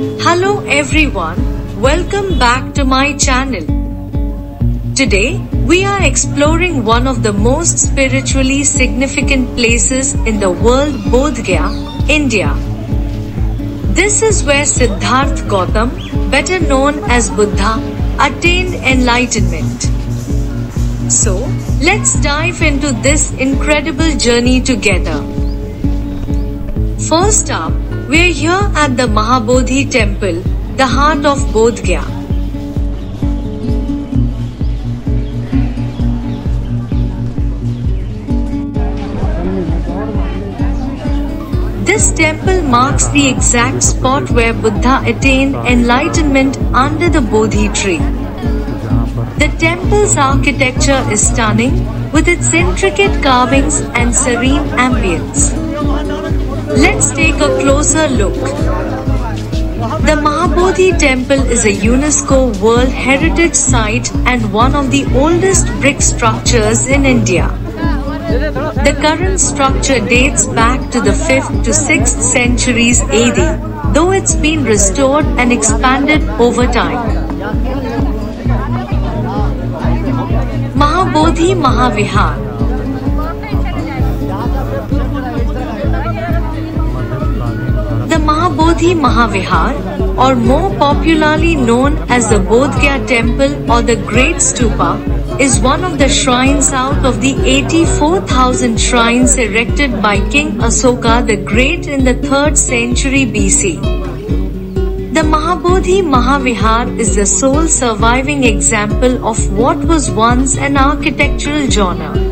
Hello everyone, welcome back to my channel. Today, we are exploring one of the most spiritually significant places in the world, Bodh Gaya, India. This is where Siddharth Gautam, better known as Buddha, attained enlightenment. So, let's dive into this incredible journey together. First up, we're here at the Mahabodhi temple, the heart of Bodh Gaya. This temple marks the exact spot where Buddha attained enlightenment under the Bodhi tree. The temple's architecture is stunning with its intricate carvings and serene ambience. Let's take a closer look. The Mahabodhi temple is a UNESCO World Heritage Site and one of the oldest brick structures in India. The current structure dates back to the 5th to 6th centuries AD, though it's been restored and expanded over time. Mahabodhi Mahavihar Mahabodhi Mahavihar, or more popularly known as the Bodh Gaya Temple or the Great Stupa, is one of the shrines out of the 84,000 shrines erected by King Asoka the Great in the 3rd century BC. The Mahabodhi Mahavihar is the sole surviving example of what was once an architectural genre.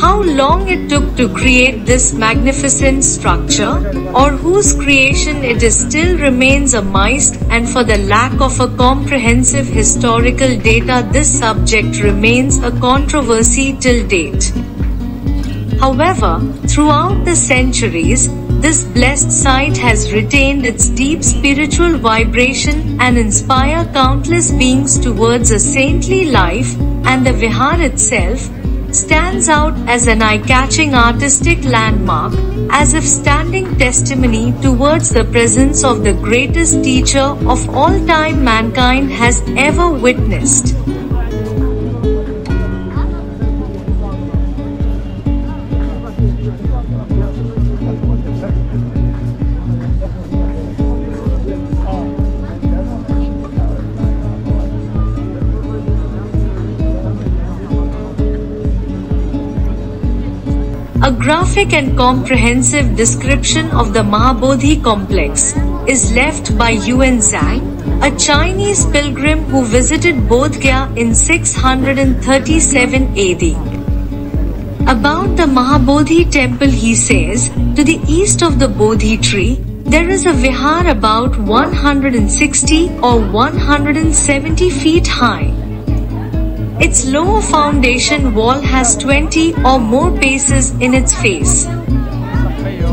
How long it took to create this magnificent structure, or whose creation it is still remains a mystery, and for the lack of a comprehensive historical data, this subject remains a controversy till date. However, throughout the centuries, this blessed site has retained its deep spiritual vibration and inspire countless beings towards a saintly life, and the Vihar itself stands out as an eye-catching artistic landmark, as if standing testimony towards the presence of the greatest teacher of all time mankind has ever witnessed. A graphic and comprehensive description of the Mahabodhi complex is left by Yuan Zhang, a Chinese pilgrim who visited Bodh Gaya in 637 AD. About the Mahabodhi temple he says, to the east of the Bodhi tree, there is a vihar about 160 or 170 feet high. Its lower foundation wall has 20 or more paces in its face.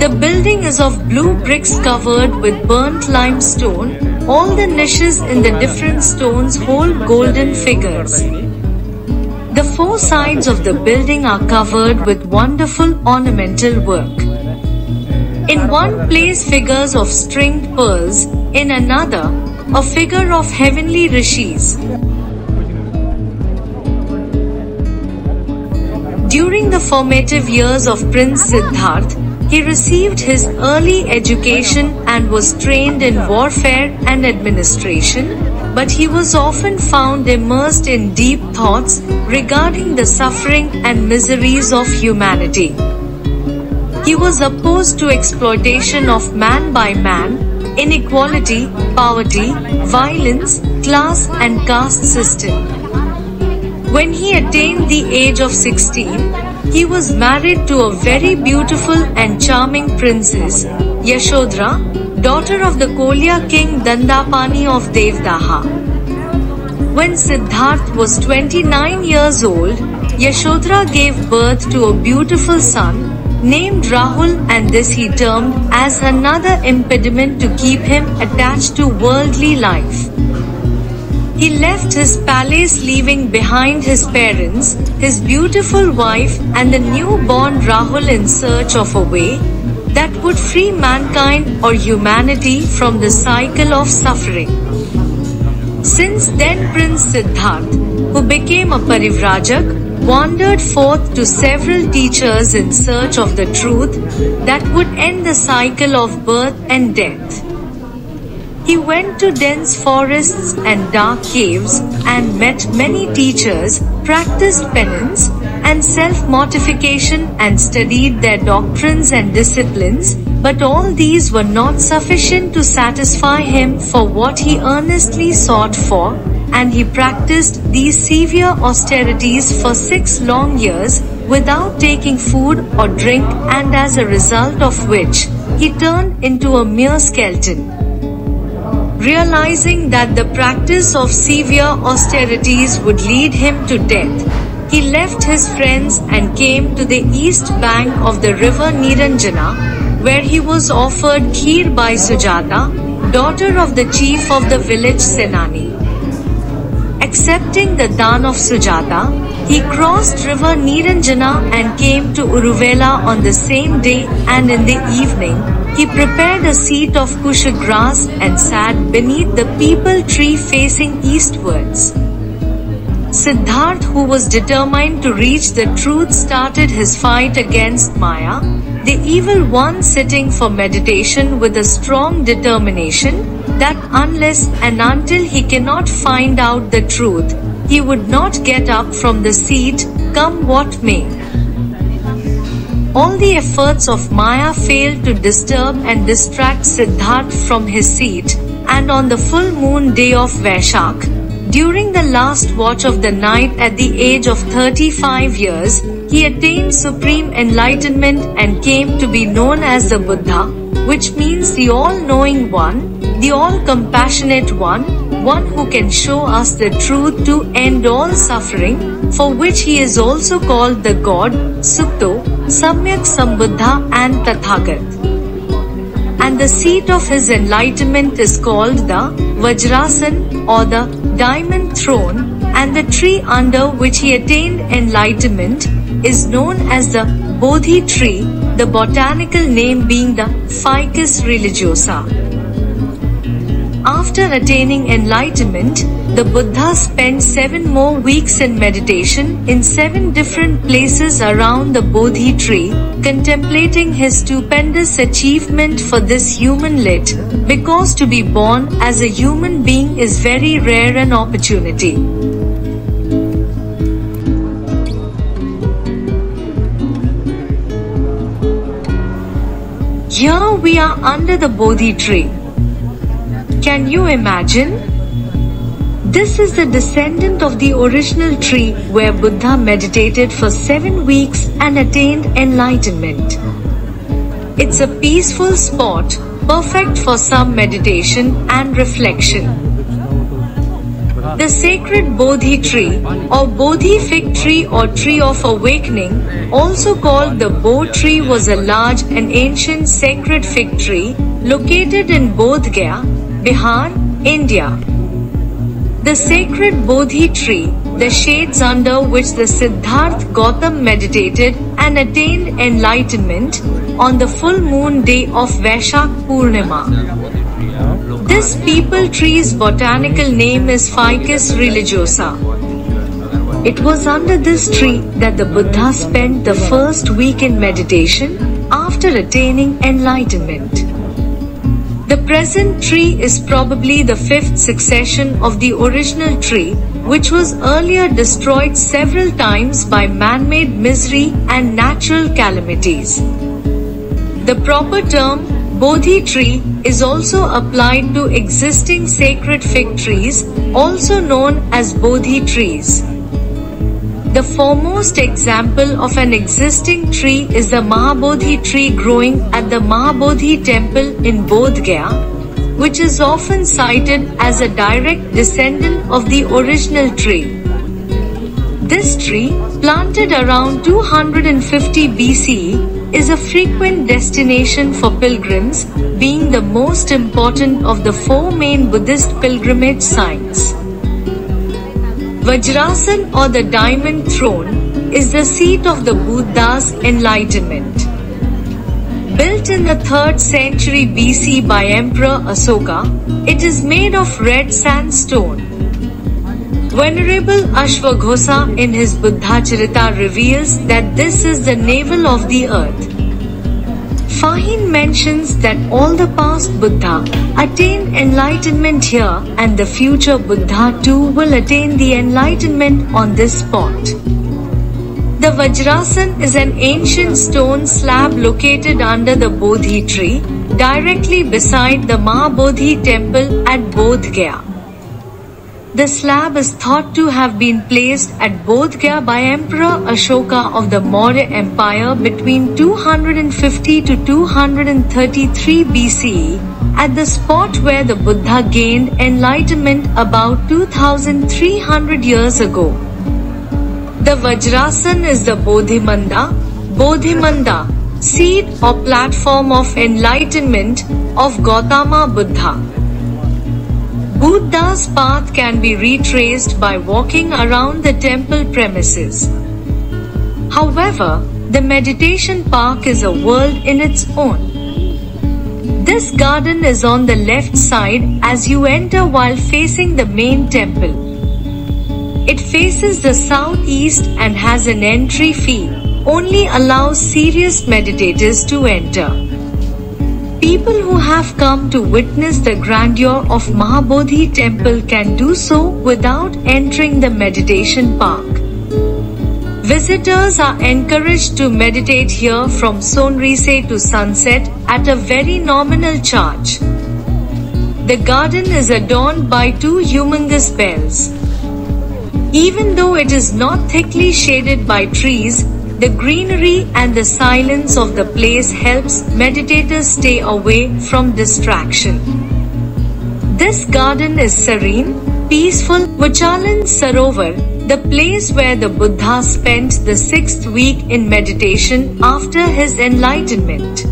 The building is of blue bricks covered with burnt limestone. All the niches in the different stones hold golden figures. The four sides of the building are covered with wonderful ornamental work. In one place figures of stringed pearls, in another, a figure of heavenly rishis. During the formative years of Prince Siddharth, he received his early education and was trained in warfare and administration, but he was often found immersed in deep thoughts regarding the suffering and miseries of humanity. He was opposed to exploitation of man by man, inequality, poverty, violence, class and caste system. When he attained the age of 16, he was married to a very beautiful and charming princess, Yashodhara, daughter of the Kolya king Dandapani of Devdaha. When Siddharth was 29 years old, Yashodhara gave birth to a beautiful son named Rahul and this he termed as another impediment to keep him attached to worldly life. He left his palace leaving behind his parents, his beautiful wife and the newborn Rahul in search of a way that would free mankind or humanity from the cycle of suffering. Since then Prince Siddharth, who became a Parivrajak, wandered forth to several teachers in search of the truth that would end the cycle of birth and death. He went to dense forests and dark caves and met many teachers, practiced penance and self-mortification and studied their doctrines and disciplines, but all these were not sufficient to satisfy him for what he earnestly sought for, and he practiced these severe austerities for six long years without taking food or drink and as a result of which he turned into a mere skeleton. Realizing that the practice of severe austerities would lead him to death, he left his friends and came to the east bank of the river Niranjana, where he was offered kheer by Sujata, daughter of the chief of the village Senani. Accepting the dan of Sujata, he crossed river Niranjana and came to Uruvela on the same day and in the evening, he prepared a seat of kusha grass and sat beneath the peepal tree facing eastwards. Siddharth, who was determined to reach the truth, started his fight against Maya, the evil one sitting for meditation with a strong determination that unless and until he cannot find out the truth, he would not get up from the seat, come what may. All the efforts of Maya failed to disturb and distract Siddharth from his seat, and on the full moon day of Vaishak, during the last watch of the night at the age of 35 years, he attained supreme enlightenment and came to be known as the Buddha, which means the all-knowing one, the all-compassionate one, one who can show us the truth to end all suffering, for which he is also called the God, Sukto, Samyak Sambuddha and Tathagat. And the seat of his enlightenment is called the Vajrasan or the diamond throne, and the tree under which he attained enlightenment is known as the Bodhi tree, the botanical name being the Ficus religiosa. After attaining enlightenment, the Buddha spent seven more weeks in meditation in seven different places around the Bodhi tree, contemplating his stupendous achievement for this human lit, because to be born as a human being is very rare an opportunity. Here we are under the Bodhi tree. Can you imagine? This is the descendant of the original tree where Buddha meditated for seven weeks and attained enlightenment. It's a peaceful spot, perfect for some meditation and reflection. The sacred Bodhi tree, or Bodhi fig tree or tree of awakening, also called the Bo tree was a large and ancient sacred fig tree located in Bodh Gaya, Bihar, India. The sacred Bodhi tree, the shades under which the Siddharth Gautam meditated and attained enlightenment on the full moon day of Vaishak Purnima. This peepal tree's botanical name is Ficus religiosa. It was under this tree that the Buddha spent the first week in meditation after attaining enlightenment. The present tree is probably the fifth succession of the original tree, which was earlier destroyed several times by man-made misery and natural calamities. The proper term, Bodhi tree, is also applied to existing sacred fig trees, also known as Bodhi trees. The foremost example of an existing tree is the Mahabodhi tree growing at the Mahabodhi temple in Bodh Gaya, which is often cited as a direct descendant of the original tree. This tree, planted around 250 BCE, is a frequent destination for pilgrims, being the most important of the four main Buddhist pilgrimage sites. Vajrasan or the diamond throne is the seat of the Buddha's enlightenment. Built in the 3rd century BC by Emperor Asoka, it is made of red sandstone. Venerable Ashwaghosa in his Buddhacharita reveals that this is the navel of the earth. Fahim mentions that all the past Buddha attained enlightenment here and the future Buddha too will attain the enlightenment on this spot. The Vajrasan is an ancient stone slab located under the Bodhi tree, directly beside the Mahabodhi temple at Bodh Gaya. The slab is thought to have been placed at Bodh Gaya by Emperor Ashoka of the Maurya Empire between 250 to 233 BCE, at the spot where the Buddha gained enlightenment about 2300 years ago. The Vajrasan is the Bodhimanda, Bodhimanda, seat or platform of enlightenment of Gautama Buddha. Buddha's path can be retraced by walking around the temple premises. However, the meditation park is a world in its own. This garden is on the left side as you enter while facing the main temple. It faces the southeast and has an entry fee, only allows serious meditators to enter. People who have come to witness the grandeur of Mahabodhi temple can do so without entering the meditation park. Visitors are encouraged to meditate here from sunrise to sunset at a very nominal charge. The garden is adorned by two humongous bells. Even though it is not thickly shaded by trees, the greenery and the silence of the place helps meditators stay away from distraction. This garden is serene, peaceful. Vachalan Sarovar, the place where the Buddha spent the sixth week in meditation after his enlightenment.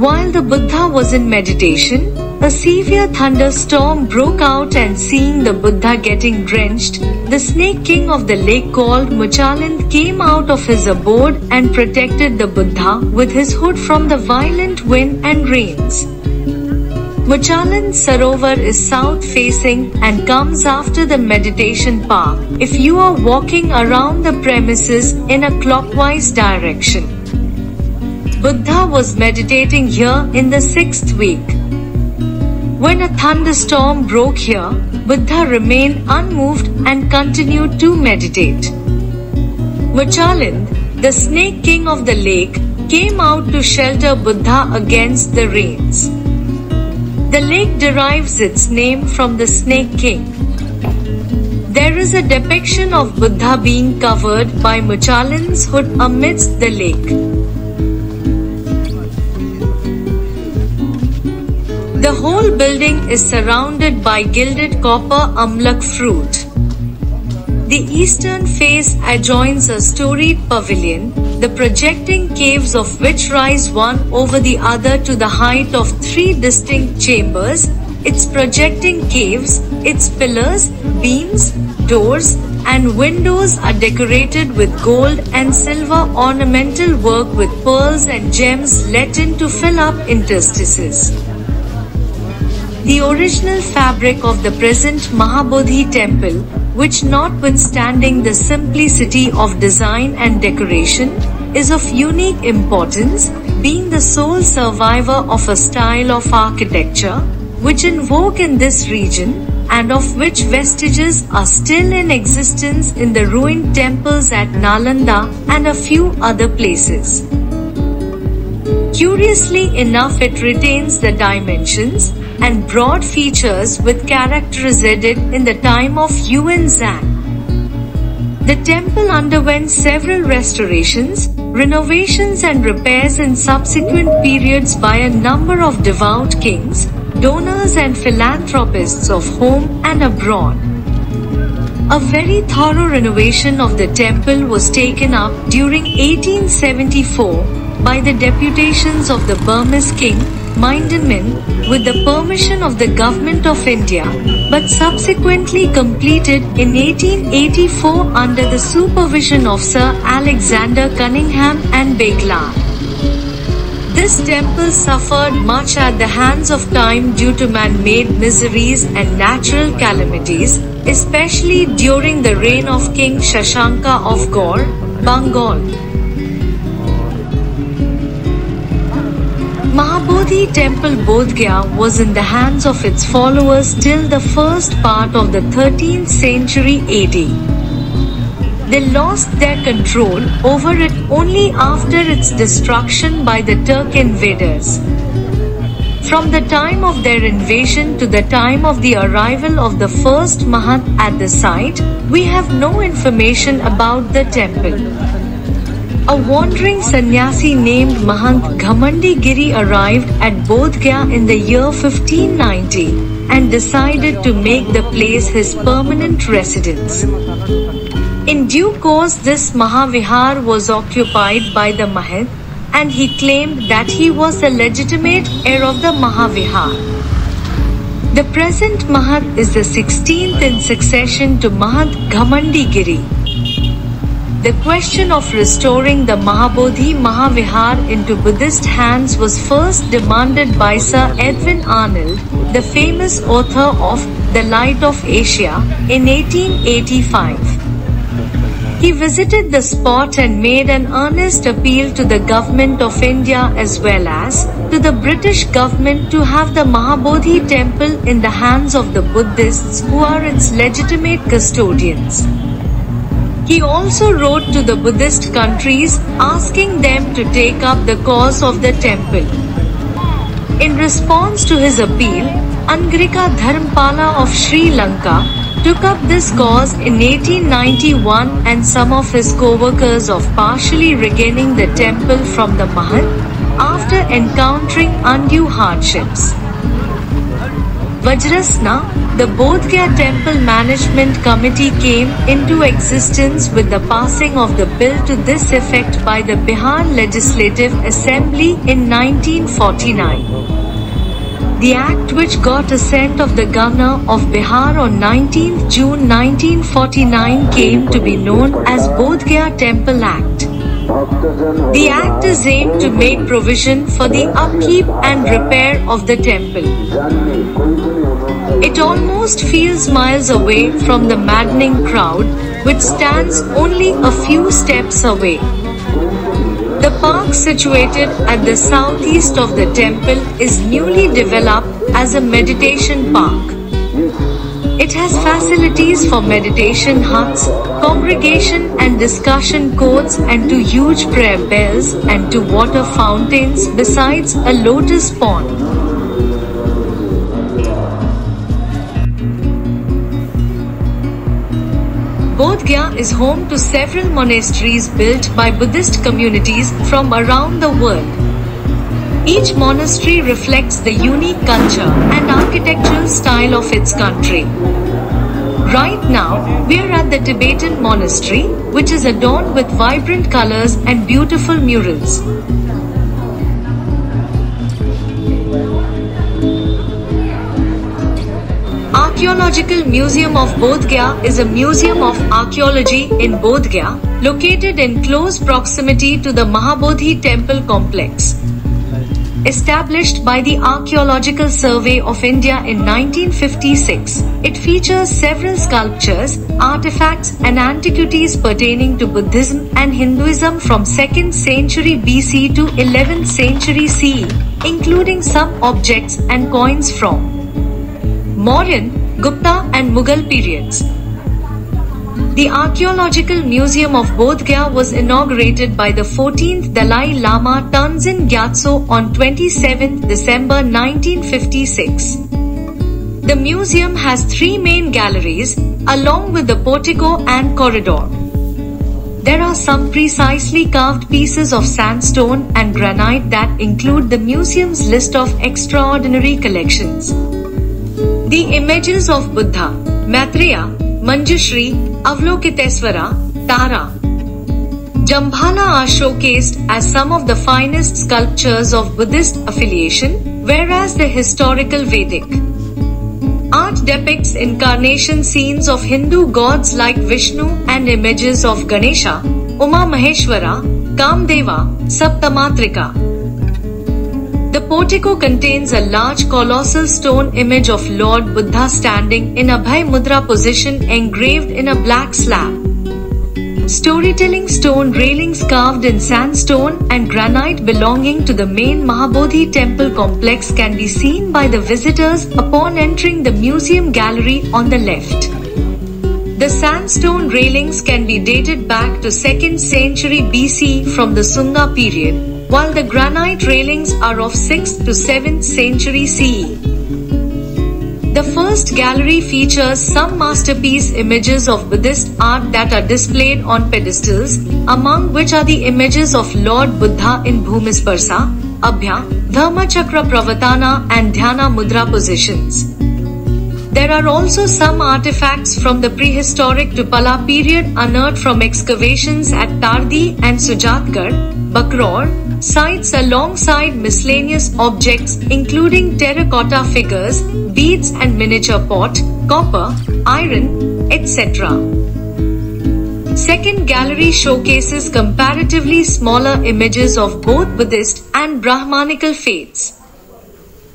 While the Buddha was in meditation, a severe thunderstorm broke out and seeing the Buddha getting drenched, the snake king of the lake called Muchaland came out of his abode and protected the Buddha with his hood from the violent wind and rains. Muchaland Sarovar is south facing and comes after the meditation park if you are walking around the premises in a clockwise direction. Buddha was meditating here in the sixth week. When a thunderstorm broke here, Buddha remained unmoved and continued to meditate. Muchalind, the snake king of the lake, came out to shelter Buddha against the rains. The lake derives its name from the snake king. There is a depiction of Buddha being covered by Muchalind's hood amidst the lake. The whole building is surrounded by gilded copper amlak fruit. The eastern face adjoins a storied pavilion, the projecting caves of which rise one over the other to the height of three distinct chambers. Its projecting caves, its pillars, beams, doors, and windows are decorated with gold and silver ornamental work with pearls and gems let in to fill up interstices. The original fabric of the present Mahabodhi temple, which notwithstanding the simplicity of design and decoration, is of unique importance, being the sole survivor of a style of architecture, which in vogue in this region, and of which vestiges are still in existence in the ruined temples at Nalanda and a few other places. Curiously enough, it retains the dimensions, and broad features with characterized in the time of Yuan Zhang. The temple underwent several restorations, renovations and repairs in subsequent periods by a number of devout kings, donors and philanthropists of home and abroad. A very thorough renovation of the temple was taken up during 1874 by the deputations of the Burmese king Mindon Min with the permission of the Government of India, but subsequently completed in 1884 under the supervision of Sir Alexander Cunningham and Beglar. This temple suffered much at the hands of time due to man-made miseries and natural calamities, especially during the reign of King Shashanka of Gaur, Bengal. Mahabodhi temple Bodh Gaya was in the hands of its followers till the first part of the 13th century AD. They lost their control over it only after its destruction by the Turk invaders. From the time of their invasion to the time of the arrival of the first Mahant at the site, we have no information about the temple. A wandering sannyasi named Mahant Ghamandi Giri arrived at Bodh Gaya in the year 1590 and decided to make the place his permanent residence. In due course, this Mahavihar was occupied by the Mahant, and he claimed that he was the legitimate heir of the Mahavihar. The present Mahant is the 16th in succession to Mahant Ghamandi Giri. The question of restoring the Mahabodhi Mahavihar into Buddhist hands was first demanded by Sir Edwin Arnold, the famous author of The Light of Asia, in 1885. He visited the spot and made an earnest appeal to the government of India as well as to the British government to have the Mahabodhi temple in the hands of the Buddhists who are its legitimate custodians. He also wrote to the Buddhist countries asking them to take up the cause of the temple. In response to his appeal, Anagarika Dharmapala of Sri Lanka took up this cause in 1891 and some of his co-workers of partially regaining the temple from the Mahant after encountering undue hardships. Vajrasna, the Bodh Gaya Temple Management Committee came into existence with the passing of the bill to this effect by the Bihar Legislative Assembly in 1949. The act which got assent of the governor of Bihar on 19 June 1949 came to be known as Bodh Gaya Temple Act. The act is aimed to make provision for the upkeep and repair of the temple. It almost feels miles away from the maddening crowd, which stands only a few steps away. The park situated at the southeast of the temple is newly developed as a meditation park. It has facilities for meditation huts, congregation and discussion courts and two huge prayer bells and two water fountains besides a lotus pond. Bodh is home to several monasteries built by Buddhist communities from around the world. Each monastery reflects the unique culture and architectural style of its country. Right now, we are at the Tibetan monastery, which is adorned with vibrant colors and beautiful murals. Archaeological Museum of Bodh Gaya is a museum of archaeology in Bodh Gaya, located in close proximity to the Mahabodhi temple complex. Established by the Archaeological Survey of India in 1956, it features several sculptures, artifacts and antiquities pertaining to Buddhism and Hinduism from 2nd century BC to 11th century CE, including some objects and coins from Mauryan, Gupta and Mughal periods. The Archaeological Museum of Bodh Gaya was inaugurated by the 14th Dalai Lama Tenzin Gyatso on 27 December 1956. The museum has three main galleries, along with the portico and corridor. There are some precisely carved pieces of sandstone and granite that include the museum's list of extraordinary collections. The images of Buddha, Maitreya, Manjushri, Avalokitesvara, Tara, Jambhala are showcased as some of the finest sculptures of Buddhist affiliation, whereas the historical Vedic art depicts incarnation scenes of Hindu gods like Vishnu and images of Ganesha, Uma Maheshwara, Kamdeva, Saptamatrika. The portico contains a large colossal stone image of Lord Buddha standing in Abhay Mudra position engraved in a black slab. Storytelling stone railings carved in sandstone and granite belonging to the main Mahabodhi temple complex can be seen by the visitors upon entering the museum gallery on the left. The sandstone railings can be dated back to 2nd century BC from the Sunga period, while the granite railings are of 6th to 7th century CE. The first gallery features some masterpiece images of Buddhist art that are displayed on pedestals, among which are the images of Lord Buddha in Bhumisparsa, Abhaya, Dharmachakra Pravartana and Dhyana Mudra positions. There are also some artifacts from the prehistoric Tupala period unearthed from excavations at Tardi and Sujatgarh, Bakror, sites alongside miscellaneous objects including terracotta figures, beads and miniature pot, copper, iron, etc. Second gallery showcases comparatively smaller images of both Buddhist and Brahmanical faiths.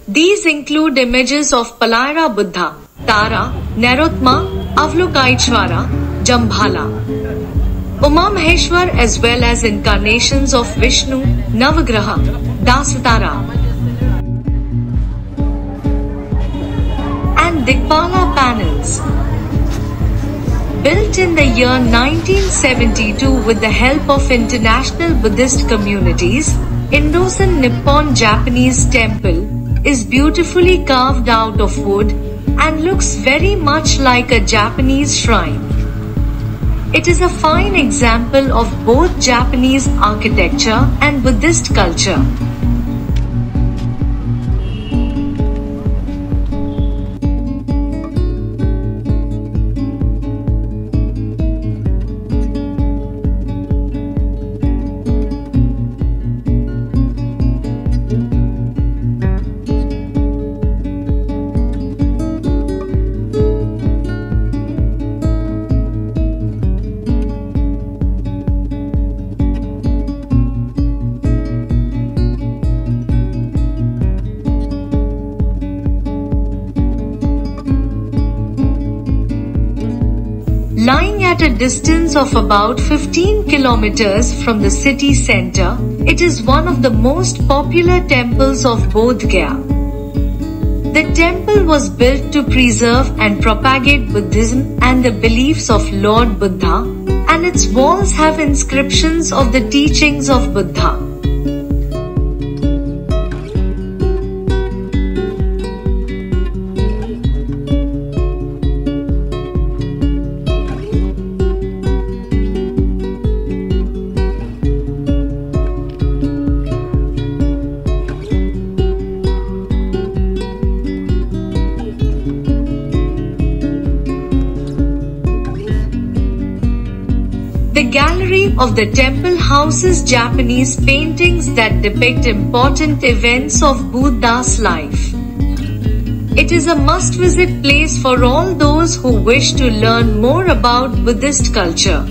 These include images of Palaira Buddha, Tara, Narotma, Avalokiteshvara, Jambhala. Uma Maheshwar as well as incarnations of Vishnu, Navagraha, Dasatara, and Dikpala panels. Built in the year 1972 with the help of international Buddhist communities, Indosan Nippon Japanese Temple is beautifully carved out of wood and looks very much like a Japanese shrine. It is a fine example of both Japanese architecture and Buddhist culture. Distance of about 15 kilometers from the city center, it is one of the most popular temples of Bodh Gaya. The temple was built to preserve and propagate Buddhism and the beliefs of Lord Buddha, and its walls have inscriptions of the teachings of Buddha. Of the temple houses Japanese paintings that depict important events of Buddha's life. It is a must visit place for all those who wish to learn more about Buddhist culture.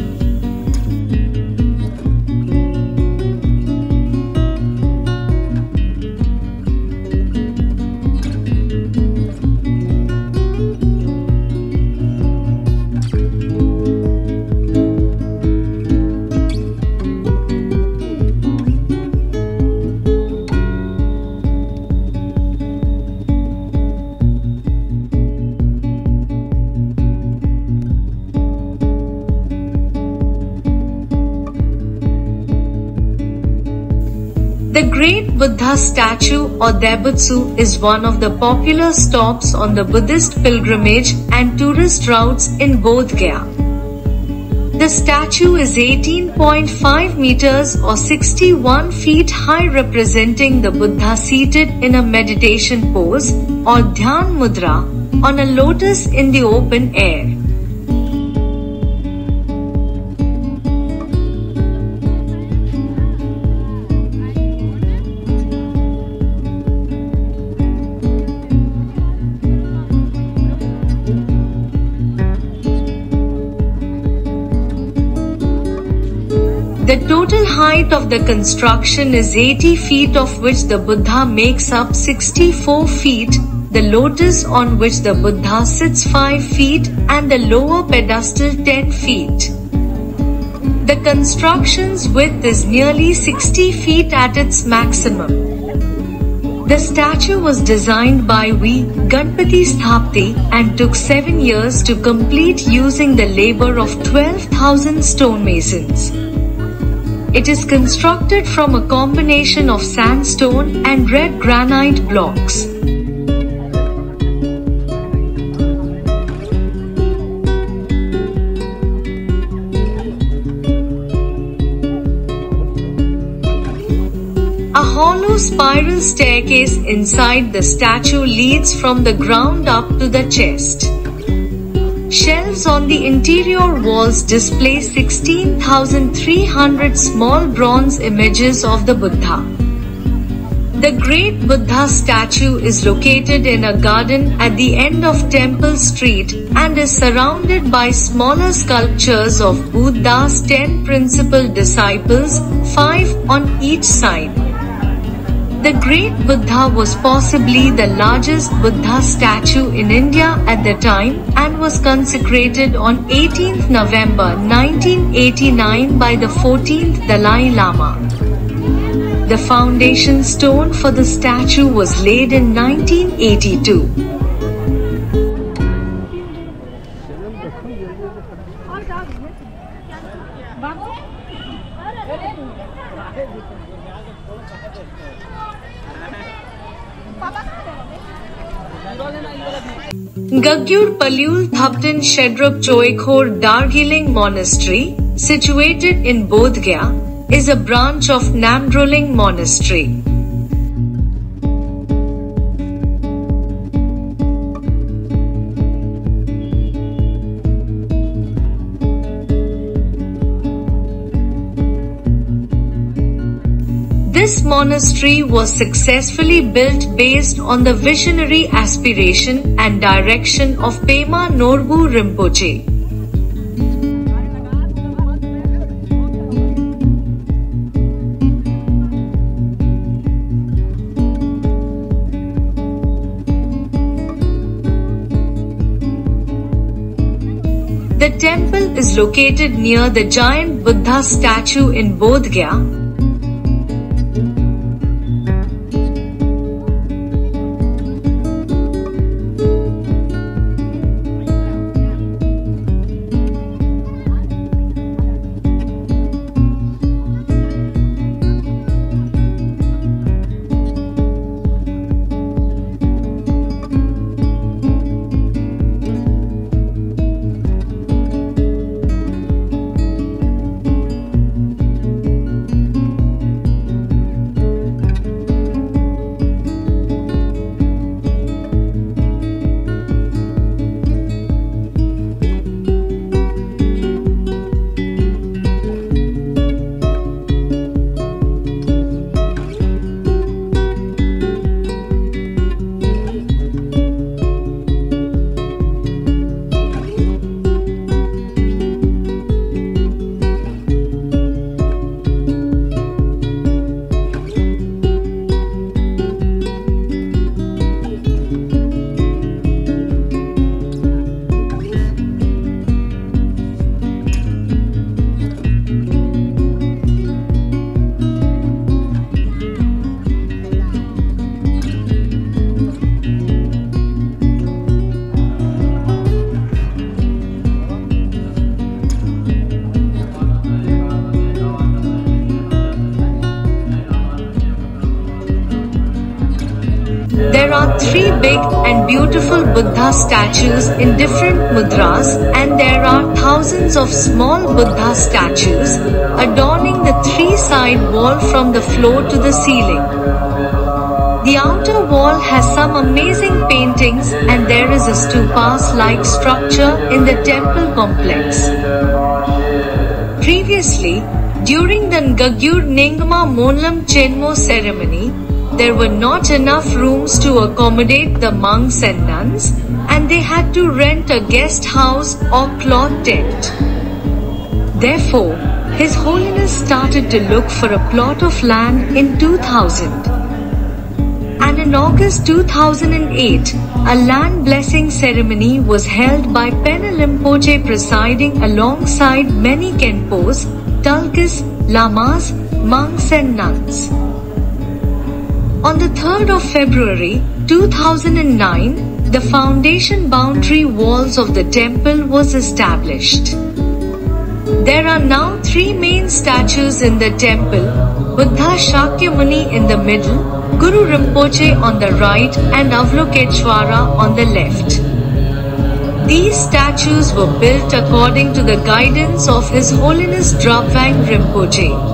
Buddha statue or Daibutsu is one of the popular stops on the Buddhist pilgrimage and tourist routes in Bodh Gaya. The statue is 18.5 meters or 61 feet high representing the Buddha seated in a meditation pose or Dhyan Mudra on a lotus in the open air. The total height of the construction is 80 feet of which the Buddha makes up 64 feet, the lotus on which the Buddha sits 5 feet and the lower pedestal 10 feet. The construction's width is nearly 60 feet at its maximum. The statue was designed by V. Ganpati Sthapati and took 7 years to complete using the labor of 12,000 stonemasons. It is constructed from a combination of sandstone and red granite blocks. A hollow spiral staircase inside the statue leads from the ground up to the chest. Shelves on the interior walls display 16,300 small bronze images of the Buddha. The great Buddha statue is located in a garden at the end of Temple Street and is surrounded by smaller sculptures of Buddha's ten principal disciples, five on each side. The great Buddha was possibly the largest Buddha statue in India at the time and was consecrated on 18th November 1989 by the 14th Dalai Lama. The foundation stone for the statue was laid in 1982. Ngagyur Palyul Thaptan Shedrup Choikhor Dargiling Monastery, situated in Bodh Gaya, is a branch of Namdroling Monastery. This monastery was successfully built based on the visionary aspiration and direction of Pema Norbu Rinpoche. The temple is located near the giant Buddha statue in Bodh Gaya, beautiful Buddha statues in different mudras and there are thousands of small Buddha statues adorning the three-side wall from the floor to the ceiling. The outer wall has some amazing paintings and there is a stupas-like structure in the temple complex. Previously, during the Ngagyur Nyingma Monlam Chenmo ceremony, there were not enough rooms to accommodate the monks and nuns, and they had to rent a guest house or cloth tent. Therefore, His Holiness started to look for a plot of land in 2000. And in August 2008, a land blessing ceremony was held by Pema Rinpoche presiding alongside many Khenpos, Tulkus, Lamas, monks and nuns. On the 3rd of February 2009, the foundation boundary walls of the temple was established. There are now three main statues in the temple, Buddha Shakyamuni in the middle, Guru Rinpoche on the right and Avalokiteshvara on the left. These statues were built according to the guidance of His Holiness Drubwang Rinpoche.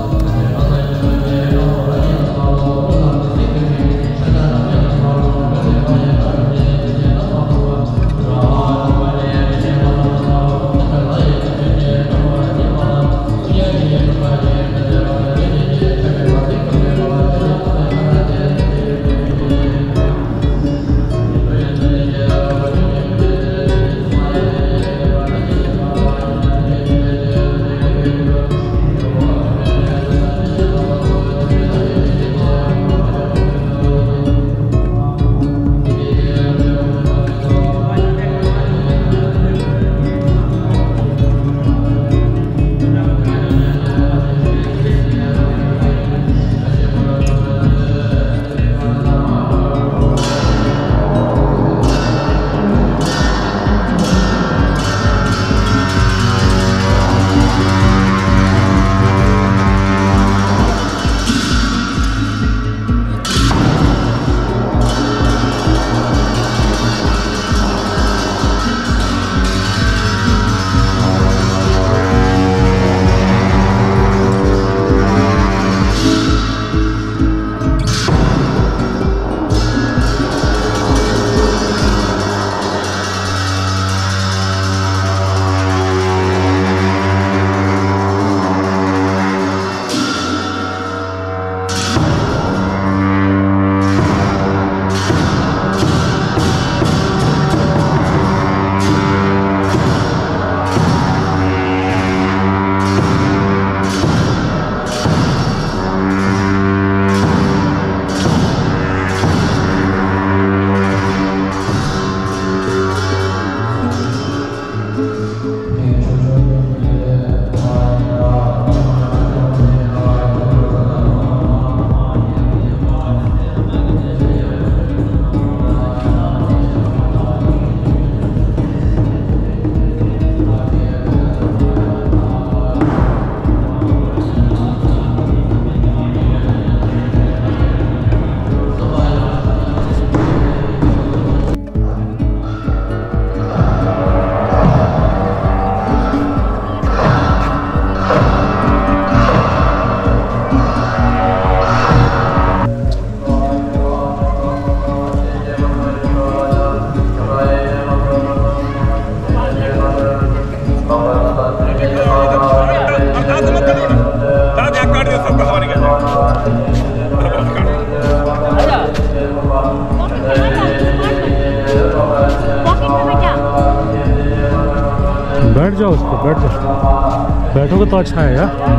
그거 더 차이야?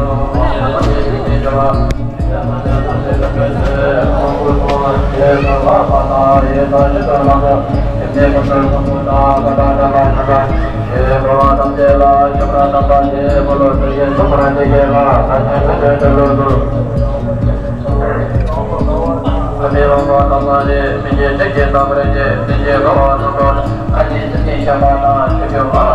ཁས ཁས ཁས ཁས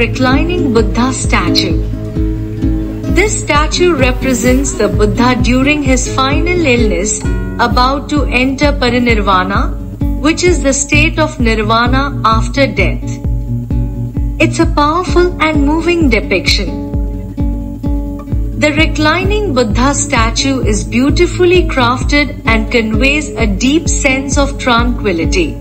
reclining Buddha statue. This statue represents the Buddha during his final illness, about to enter parinirvana, which is the state of nirvana after death. It's a powerful and moving depiction. The reclining Buddha statue is beautifully crafted and conveys a deep sense of tranquility.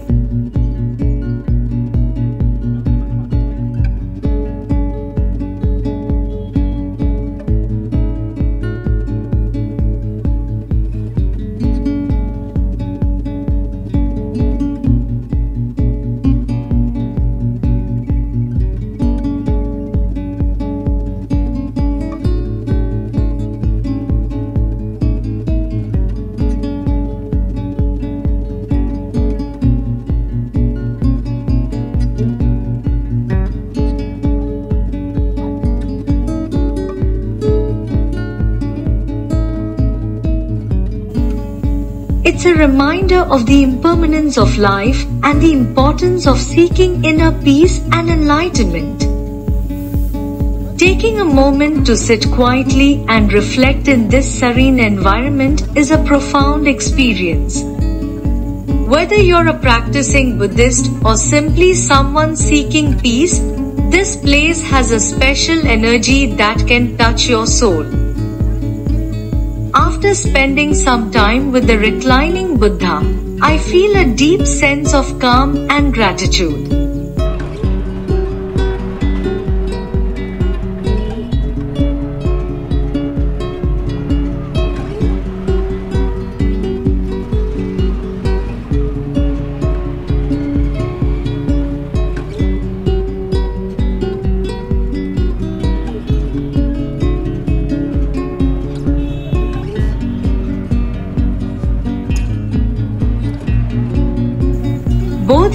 Reminder of the impermanence of life and the importance of seeking inner peace and enlightenment. Taking a moment to sit quietly and reflect in this serene environment is a profound experience. Whether you're a practicing Buddhist or simply someone seeking peace, this place has a special energy that can touch your soul. After spending some time with the reclining Buddha, I feel a deep sense of calm and gratitude.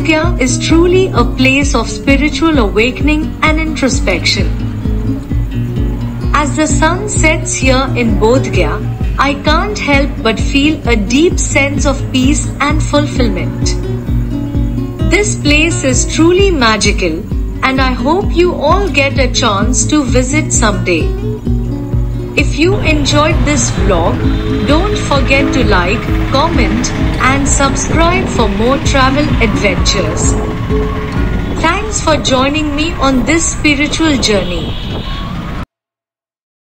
Bodh is truly a place of spiritual awakening and introspection. As the sun sets here in Bodh Gaya, I can't help but feel a deep sense of peace and fulfillment. This place is truly magical, and I hope you all get a chance to visit someday. If you enjoyed this vlog, don't forget to like, comment, and subscribe for more travel adventures. Thanks for joining me on this spiritual journey.